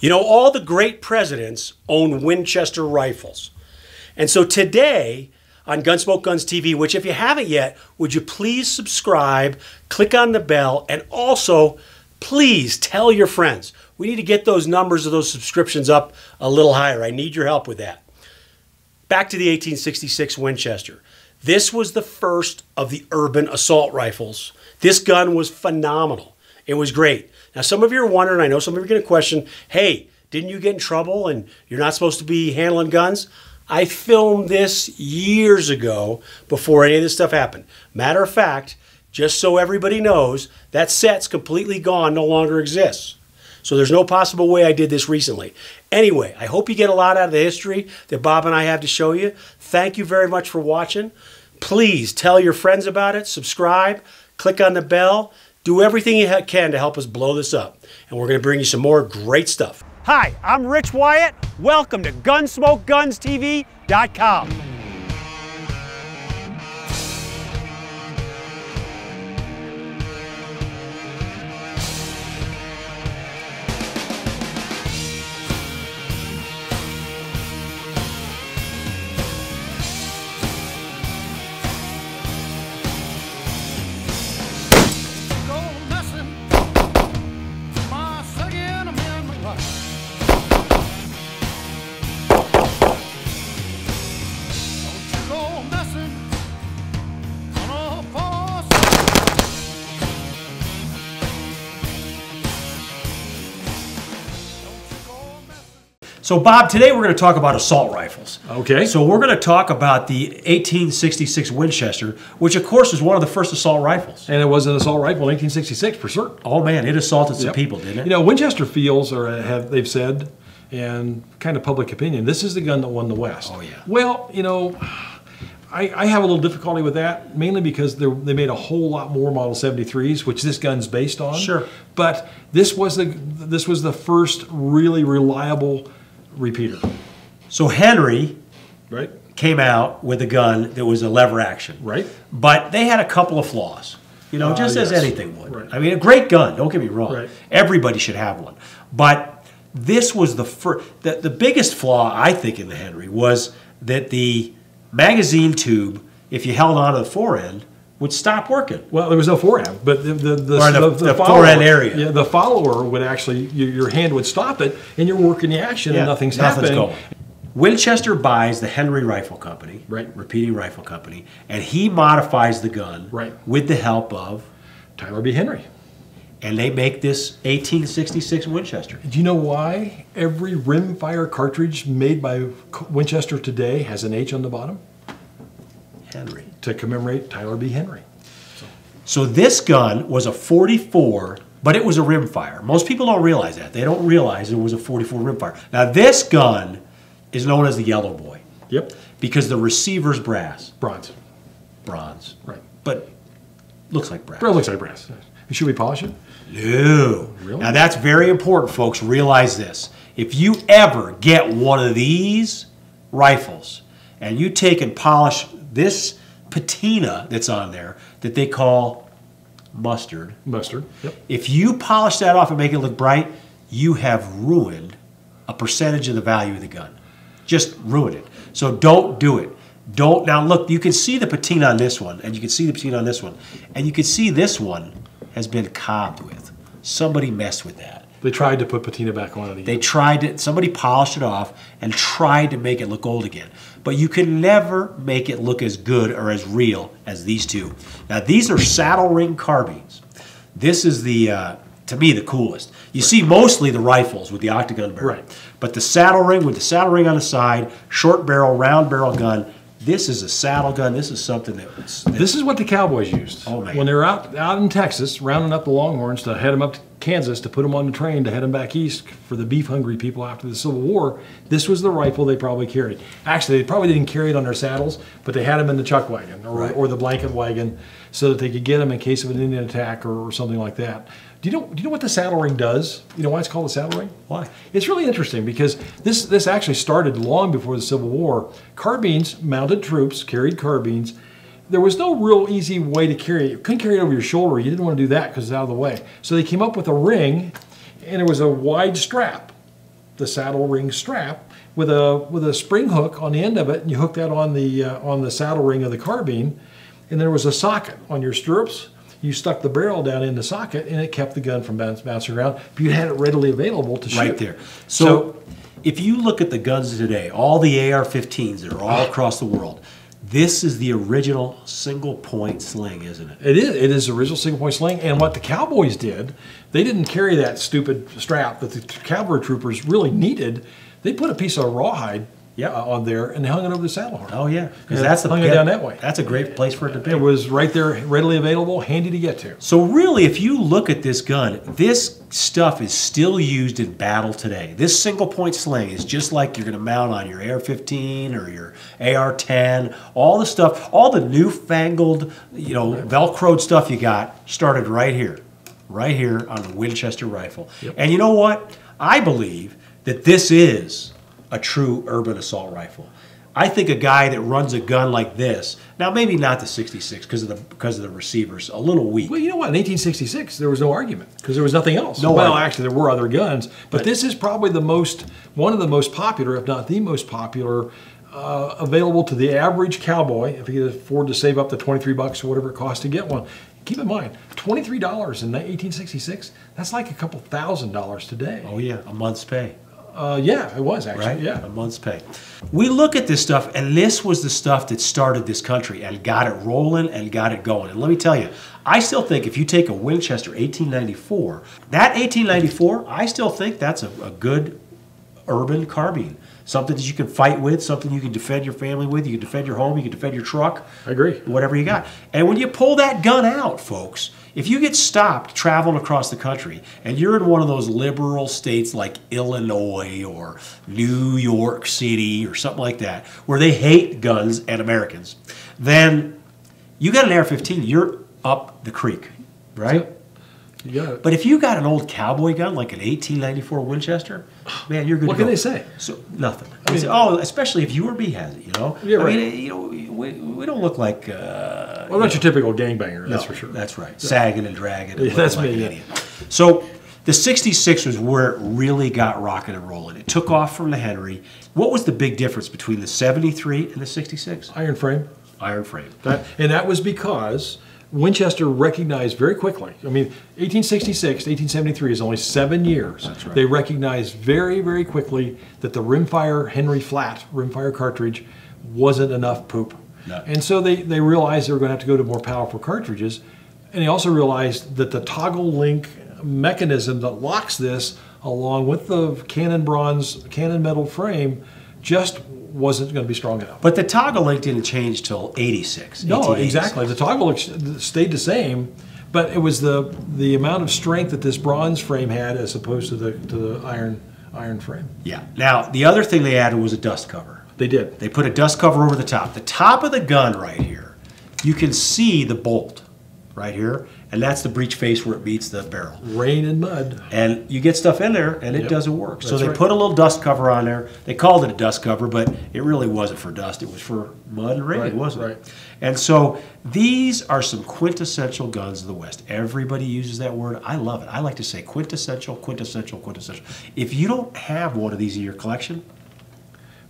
You know, all the great presidents own Winchester rifles. And so today on Gunsmoke Guns TV, which if you haven't yet, would you please subscribe, click on the bell, and also please tell your friends. We need to get those numbers of those subscriptions up a little higher. I need your help with that. Back to the 1866 Winchester. This was the first of the urban assault rifles. This gun was phenomenal. It was great. Now, some of you are wondering, I know some of you are going to question, hey, didn't you get in trouble and you're not supposed to be handling guns? I filmed this years ago before any of this stuff happened. Matter of fact, just so everybody knows, that set's completely gone, no longer exists. So there's no possible way I did this recently. Anyway, I hope you get a lot out of the history that Bob and I have to show you. Thank you very much for watching. Please tell your friends about it, subscribe, click on the bell, do everything you can to help us blow this up. And we're going to bring you some more great stuff. Hi, I'm Rich Wyatt. Welcome to GunsmokeGunsTV.com. So, Bob, today we're going to talk about assault rifles. Okay. So, we're going to talk about the 1866 Winchester, which, of course, was one of the first assault rifles. And it was an assault rifle in 1866 for certain. Oh, man, it assaulted some people, didn't it? You know, Winchester feels, or have they've said, and kind of public opinion, this is the gun that won the West. Oh, yeah. Well, you know, I, I have a little difficulty with that, mainly because they made a whole lot more Model 73s, which this gun's based on. Sure. But this was the this was the first really reliable repeater. So Henry right. came out with a gun that was a lever action. Right. But they had a couple of flaws. You know, Uh, just as anything would. Right. I mean, a great gun, don't get me wrong. Right. Everybody should have one. But this was the first, the, the biggest flaw, I think, in the Henry was that the magazine tube, if you held onto the forend, would stop working. Well, there was no forehand, but the the the, Or the- the follower- forehand area. Yeah, the follower would actually your, your hand would stop it, and you're working the action, and nothing's, happening. going. Winchester buys the Henry Rifle Company, Right. repeating rifle company, and he modifies the gun Right. with the help of, Tyler B. Henry. and they make this 1866 Winchester. Do you know why every rimfire cartridge made by Winchester today has an H on the bottom Henry. to commemorate Tyler B. Henry? So this gun was a 44, but it was a rimfire. Most people don't realize that. They don't realize it was a 44 rimfire. Now this gun is known as the Yellow Boy Yep, because the receiver's brass, bronze. bronze, Right. but looks like brass. Bro looks like brass. Should we polish it? No. Really? Now that's very important, folks. Realize this. If you ever get one of these rifles and you take and polish this patina that's on there that they call mustard, Mustard. Yep. if you polish that off and make it look bright, you have ruined a percentage of the value of the gun. Just ruined it. So don't do it. Don't now look. You can see the patina on this one, and you can see the patina on this one, and you can see this one has been cobbed with. Somebody messed with that. They tried to put patina back on it again. They tried to. Somebody polished it off and tried to make it look old again. But you can never make it look as good or as real as these two. Now these are saddle ring carbines. This is the, uh, to me, the coolest. You see mostly the rifles with the octagon barrel. Right. But the saddle ring with the saddle ring on the side, short barrel, round barrel gun. This is a saddle gun. This is something that was. This is what the Cowboys used. Oh, man. When they were out out in Texas, rounding up the Longhorns to head them up to Kansas to put them on the train to head them back east for the beef hungry people after the Civil War. This was the rifle they probably carried. Actually, they probably didn't carry it on their saddles, but they had them in the chuck wagon or, Right. or the blanket wagon so that they could get them in case of an Indian attack or, or something like that. Do you know? Do you know what the saddle ring does? You know why it's called a saddle ring? Why? It's really interesting because this this actually started long before the Civil War. Carbines, mounted troops carried carbines. There was no real easy way to carry it. You couldn't carry it over your shoulder. You didn't want to do that because it's out of the way. So they came up with a ring, and it was a wide strap. the saddle ring strap with a with a spring hook on the end of it, and you hook that on the uh, on the saddle ring of the carbine, and there was a socket on your stirrups. You stuck the barrel down in the socket, and it kept the gun from bounce, bouncing around. But you had it readily available to shoot. right there. So, if you look at the guns today, all the AR-15s that are all across the world, this is the original single point sling, isn't it? It is. It is original single point sling. And what the cowboys did, they didn't carry that stupid strap that the cavalry troopers really needed. They put a piece of rawhide Yep. uh, on there and they hung it over the saddle horn. Oh yeah, because that's the hung it down that way. That's a great place for it to be. It was right there, readily available, handy to get to. So really, if you look at this gun, this stuff is still used in battle today. This single point sling is just like you're going to mount on your AR-15 or your AR-10. All the stuff, all the newfangled, you know, Velcroed stuff you got started right here, right here on the Winchester rifle. And you know what? I believe that this is a true urban assault rifle. I think a guy that runs a gun like this, now maybe not the 66 because of the because of the receivers, a little weak. Well, you know what? In 1866, there was no argument because there was nothing else. No well, argument. actually, there were other guns, but, this is probably the most, one of the most popular, if not the most popular, uh, available to the average cowboy if he can afford to save up the 23 bucks or whatever it costs to get one. Keep in mind, $23 in 1866, that's like a couple thousand dollars today. Oh yeah, a month's pay, Uh, yeah, it was actually. right? Yeah. a month's pay. We look at this stuff, and this was the stuff that started this country and got it rolling and got it going. And let me tell you, I still think if you take a Winchester 1894, that 1894, I still think that's a, a good urban carbine. Something that you can fight with, something you can defend your family with, you can defend your home, you can defend your truck. I agree. Whatever you got. And when you pull that gun out, folks, if you get stopped traveling across the country and you're in one of those liberal states like Illinois or New York City or something like that, where they hate guns and Americans, then you got an AR 15, you're up the creek, right? You it. But if you got an old cowboy gun like an 1894 Winchester, man, you're good. What to can they say? So nothing. I mean- oh, especially if you or me has it, you know. Yeah, I right. mean, you know, we, we don't look like. Uh, well, not your typical gangbanger, that's no, for sure. That's right. Sagging and dragging. And Yeah, that's looking me, an yeah. idiot. So the 66 was where it really got rocking and rolling. It took off from the Henry. What was the big difference between the 73 and the 66? Iron frame. Iron frame. That, and that was because Winchester recognized very quickly. I mean, 1866 to 1873 is only seven years. That's right. They recognized very, very quickly that the rimfire Henry Flat rimfire cartridge wasn't enough poop. No. And so they, they realized they were going to have to go to more powerful cartridges. And they also realized that the toggle link mechanism that locks this, along with the cannon bronze, cannon metal frame, just wasn't going to be strong enough. But the toggle link didn't change till 86. No, exactly. The toggle stayed the same, but it was the the amount of strength that this bronze frame had as opposed to the to the iron iron frame. Yeah. Now, the other thing they added was a dust cover. They did. They put a dust cover over the top. The top of the gun right here, you can see the bolt right here, and that's the breech face where it meets the barrel. Rain and mud. And you get stuff in there, and it Yep. doesn't work. So they right. put a little dust cover on there. They called it a dust cover, but it really wasn't for dust. It was for mud and rain, Right, wasn't right. it? And so these are some quintessential guns of the West. Everybody uses that word. I love it. I like to say quintessential, quintessential, quintessential. If you don't have one of these in your collection,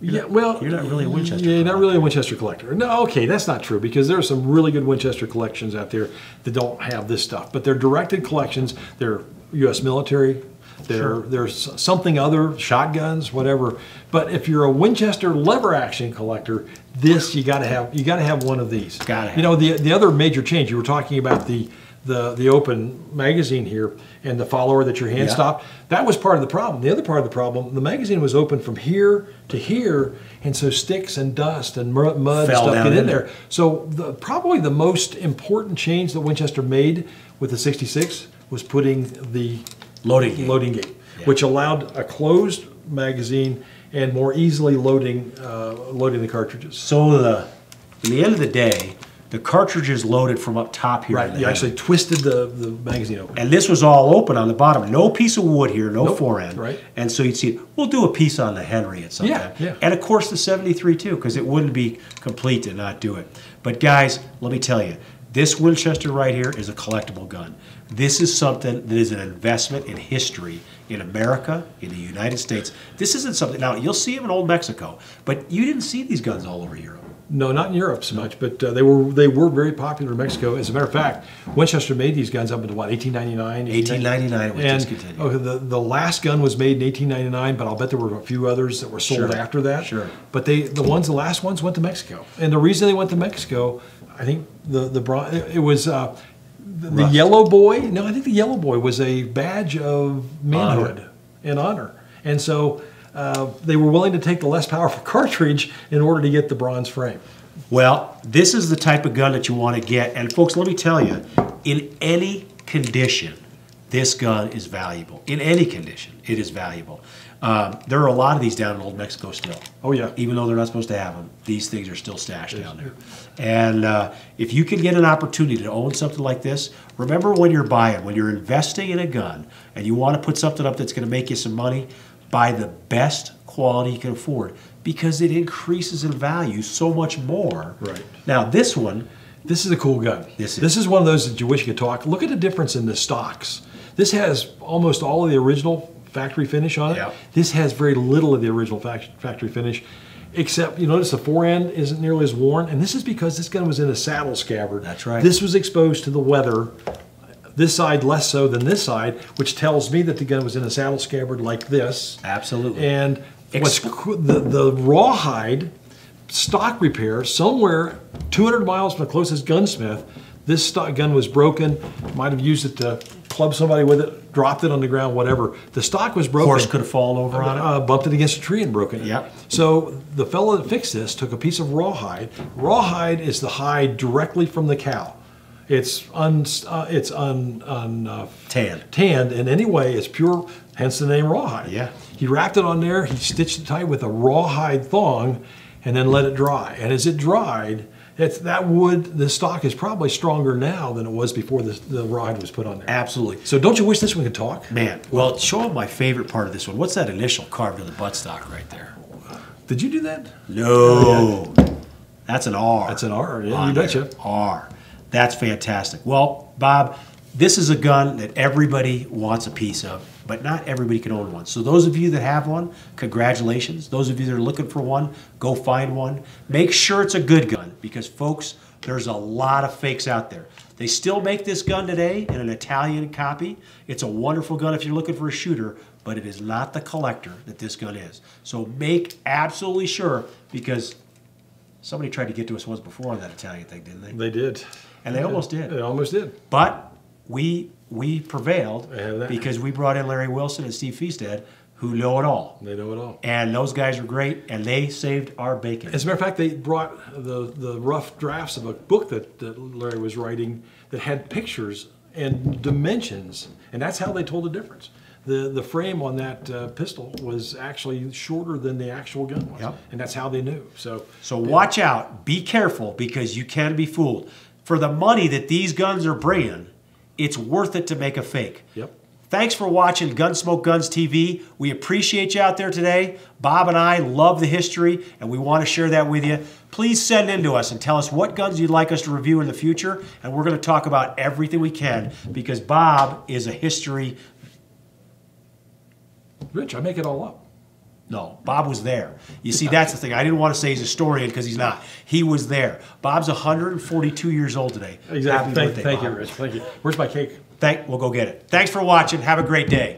Yeah, well, you're not really a Winchester Yeah, you're not really a Winchester collector. No, okay, that's not true because there are some really good Winchester collections out there that don't have this stuff. But they're directed collections. They're U.S. military. They're there's something other shotguns, whatever. But if you're a Winchester lever action collector, this you got to have. You got to have one of these. Gotta have. You know the the other major change you were talking about the the the open magazine here and the follower that your hand Yeah. stopped. That was part of the problem. The other part of the problem, the magazine was open from here to here, and so sticks and dust and mud, mud and stuff get in in there. there. So the, probably the most important change that Winchester made with the 66 was putting the loading gate. loading gate, Yeah. which allowed a closed magazine and more easily loading uh, loading the cartridges. So the, in the end of the day, the cartridge is loaded from up top here. Right, you head. actually twisted the, the magazine open. And this was all open on the bottom. No piece of wood here, no Nope, forend. right. And so you'd see, we'll do a piece on the Henry at some Yeah, time. yeah. And of course the 73 too, because it wouldn't be complete to not do it. But guys, let me tell you, This Winchester right here is a collectible gun. This is something that is an investment in history in America, in the United States. This isn't something, now you'll see them in old Mexico, but you didn't see these guns all over Europe. No, not in Europe so much, but uh, they were they were very popular in Mexico. As a matter of fact, Winchester made these guns up until what 1899. 1899 it was and discontinued. okay, the the last gun was made in 1899, but I'll bet there were a few others that were sold Sure, after that. sure. But they the ones the last ones went to Mexico, and the reason they went to Mexico, I think the the bron- it was. Uh, the, the yellow boy, no, I think the yellow boy was a badge of manhood and honor, and so uh, they were willing to take the less powerful cartridge in order to get the bronze frame. Well, this is the type of gun that you want to get. And folks, let me tell you, in any condition, this gun is valuable. In any condition, it is valuable. Um, there are a lot of these down in Old Mexico still. Oh, yeah. Even though they're not supposed to have them, these things are still stashed down there. And uh, if you can get an opportunity to own something like this, remember when you're buying, when you're investing in a gun, and you want to put something up that's going to make you some money, buy the best quality you can afford because it increases in value so much more. Right. Now this one, This is a cool gun. This is. This is one of those that you wish you could talk. Look at the difference in the stocks. This has almost all of the original factory finish on it. Yep. This has very little of the original fac- factory finish, except you notice the fore end isn't nearly as worn, and this is because this gun was in a saddle scabbard. That's right. This was exposed to the weather. This side less so than this side, which tells me that the gun was in a saddle scabbard like this. absolutely. And what's the the rawhide stock repair somewhere 200 miles from the closest gunsmith. This stock gun was broken. Might have used it to club somebody with it, dropped it on the ground, whatever. The stock was broken. Horse could have fallen over on it. Uh, bumped it against a tree and broken it. Yep. So the fellow that fixed this took a piece of rawhide. Rawhide is the hide directly from the cow. It's un, uh, it's un, un uh, Tanned. tanned in any way. It's pure, hence the name rawhide. Yeah. He wrapped it on there. He stitched it tight with a rawhide thong, and then let it dry. And as it dried, it's that wood. The stock is probably stronger now than it was before the, the rawhide was put on there. Absolutely. So don't you wish this one could talk? Man, well, show them my favorite part of this one. What's that initial carved in the buttstock right there? Did you do that? No. That's an R. That's an R, yeah, you betcha. R. That's fantastic. Well, Bob, this is a gun that everybody wants a piece of, but not everybody can own one. So those of you that have one, congratulations. Those of you that are looking for one, go find one. Make sure it's a good gun because folks, there's a lot of fakes out there. They still make this gun today in an Italian copy. It's a wonderful gun if you're looking for a shooter, but it is not the collector that this gun is. So make absolutely sure because somebody tried to get to us once before on that Italian thing, didn't they? They did. And they almost did. They almost did. But we we prevailed because we brought in Larry Wilson and Steve Fjestad, who know it all. They know it all. And those guys are great, and they saved our bacon. As a matter of fact, they brought the, the rough drafts of a book that, that Larry was writing that had pictures and dimensions, and that's how they told the difference. The, the frame on that uh, pistol was actually shorter than the actual gun was, Yep. and that's how they knew. So, So watch out, be careful because you can be fooled. For the money that these guns are bringing, it's worth it to make a fake. Yep. Thanks for watching Gunsmoke Guns TV. We appreciate you out there today. Bob and I love the history and we want to share that with you. Please send in to us and tell us what guns you'd like us to review in the future. And we're going to talk about everything we can because Bob is a history. Rich, I make it all up. No, Bob was there. You see, that's the thing. I didn't want to say he's a historian because he's not. He was there. Bob's 142 years old today. Happy Thank, birthday, thank you, Rich. Thank you. Where's my cake? Thank, we'll go get it. Thanks for watching. Have a great day.